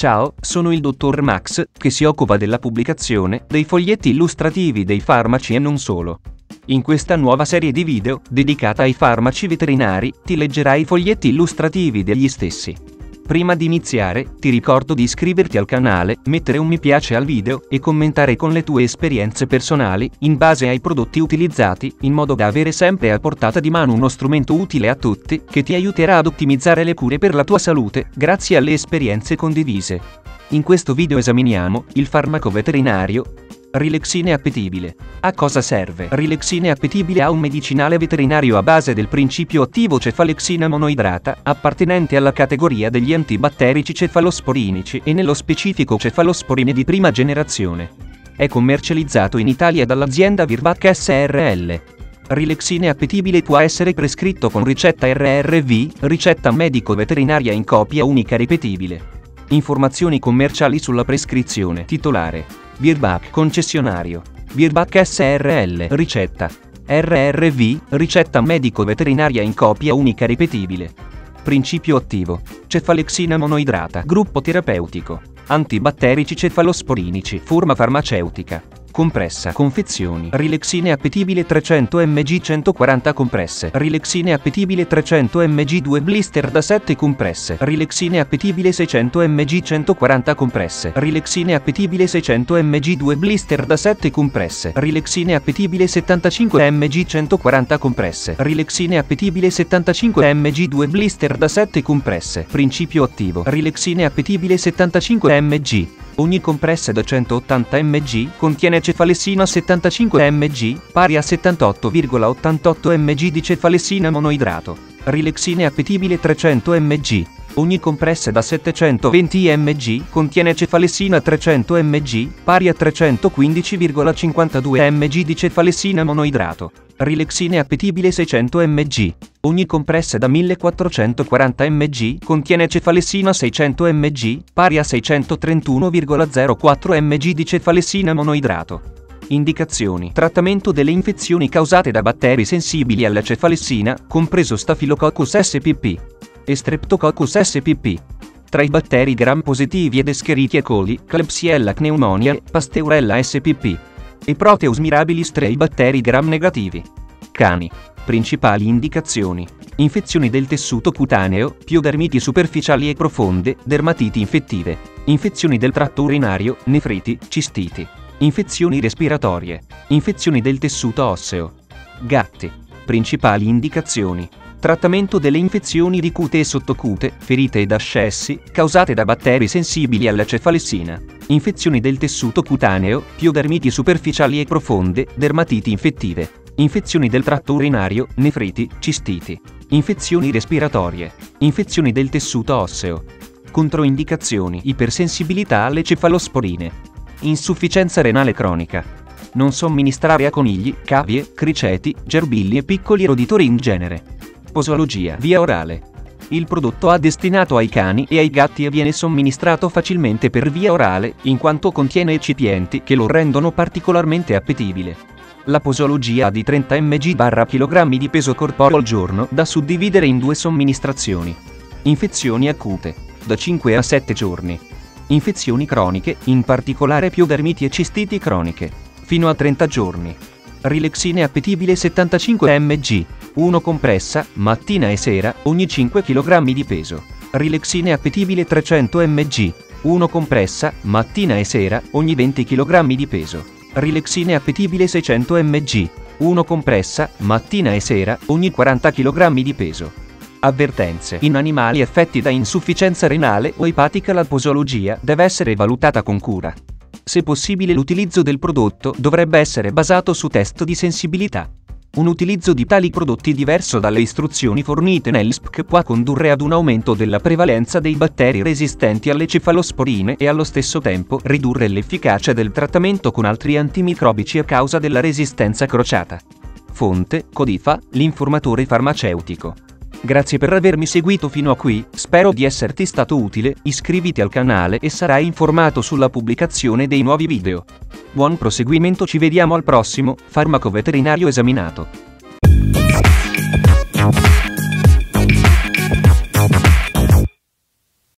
Ciao, sono il dottor Max, che si occupa della pubblicazione dei foglietti illustrativi dei farmaci e non solo. In questa nuova serie di video, dedicata ai farmaci veterinari, ti leggerai i foglietti illustrativi degli stessi. Prima di iniziare, ti ricordo di iscriverti al canale, mettere un mi piace al video e commentare con le tue esperienze personali, in base ai prodotti utilizzati, in modo da avere sempre a portata di mano uno strumento utile a tutti, che ti aiuterà ad ottimizzare le cure per la tua salute, grazie alle esperienze condivise. In questo video esaminiamo il farmaco veterinario Rilexine appetibile. A cosa serve? Rilexine appetibile ha un medicinale veterinario a base del principio attivo cefalexina monoidrata, appartenente alla categoria degli antibatterici cefalosporinici e nello specifico cefalosporine di prima generazione. È commercializzato in Italia dall'azienda Virbac SRL. Rilexine appetibile può essere prescritto con ricetta RRV, ricetta medico-veterinaria in copia unica ripetibile. Informazioni commerciali sulla prescrizione. Titolare Birbach concessionario. Birbach SRL ricetta. RRV ricetta medico-veterinaria in copia unica ripetibile. Principio attivo. Cefalexina monoidrata. Gruppo terapeutico. Antibatterici cefalosporinici. Forma farmaceutica. Compressa. Confezioni. Rilexine appetibile 300 mg 140 compresse. Rilexine appetibile 300 mg 2 blister da 7 compresse. Rilexine appetibile 600 mg 140 compresse. Rilexine appetibile 600 mg 2 blister da 7 compresse. Rilexine appetibile 75 mg 140 compresse. Rilexine appetibile 75 mg 2 blister da 7 compresse. Principio attivo. Rilexine appetibile 75 mg. Ogni compressa da 180 mg contiene cefalessina 75 mg, pari a 78,88 mg di cefalessina monoidrato. Rilexine appetibile 300 mg. Ogni compressa da 720 mg contiene cefalessina 300 mg, pari a 315,52 mg di cefalessina monoidrato. Rilexine appetibile 600 mg. Ogni compressa da 1440 mg contiene cefalessina 600 mg, pari a 631,04 mg di cefalessina monoidrato. Indicazioni. Trattamento delle infezioni causate da batteri sensibili alla cefalessina, compreso Staphylococcus spp e Streptococcus spp. Tra i batteri gram positivi ed Escherichia coli, Klebsiella pneumonia, Pasteurella spp. E Proteus mirabilis tra i batteri gram negativi. Cani. Principali indicazioni. Infezioni del tessuto cutaneo, piodermiti superficiali e profonde, dermatiti infettive. Infezioni del tratto urinario, nefriti, cistiti. Infezioni respiratorie. Infezioni del tessuto osseo. Gatti. Principali indicazioni. Trattamento delle infezioni di cute e sottocute, ferite ed ascessi, causate da batteri sensibili alla cefalessina. Infezioni del tessuto cutaneo, piodermiti superficiali e profonde, dermatiti infettive. Infezioni del tratto urinario, nefriti, cistiti. Infezioni respiratorie. Infezioni del tessuto osseo. Controindicazioni. Ipersensibilità alle cefalosporine. Insufficienza renale cronica. Non somministrare a conigli, cavie, criceti, gerbilli e piccoli roditori in genere. Posologia via orale. Il prodotto è destinato ai cani e ai gatti e viene somministrato facilmente per via orale, in quanto contiene eccipienti che lo rendono particolarmente appetibile. La posologia di 30 mg/kg di peso corporeo al giorno, da suddividere in due somministrazioni. Infezioni acute, da 5 a 7 giorni. Infezioni croniche, in particolare piodermiti e cistiti croniche, fino a 30 giorni. Rilexine appetibile 75 mg, 1 compressa, mattina e sera, ogni 5 kg di peso. Rilexine appetibile 300 mg, 1 compressa, mattina e sera, ogni 20 kg di peso. Rilexine appetibile 600 mg, 1 compressa, mattina e sera, ogni 40 kg di peso. Avvertenze. In animali affetti da insufficienza renale o epatica la posologia deve essere valutata con cura. Se possibile l'utilizzo del prodotto dovrebbe essere basato su test di sensibilità. Un utilizzo di tali prodotti diverso dalle istruzioni fornite nell'SPC può condurre ad un aumento della prevalenza dei batteri resistenti alle cefalosporine e allo stesso tempo ridurre l'efficacia del trattamento con altri antimicrobici a causa della resistenza crociata. Fonte, Codifa, l'informatore farmaceutico. Grazie per avermi seguito fino a qui, spero di esserti stato utile, iscriviti al canale e sarai informato sulla pubblicazione dei nuovi video. Buon proseguimento ci vediamo al prossimo, farmaco veterinario esaminato.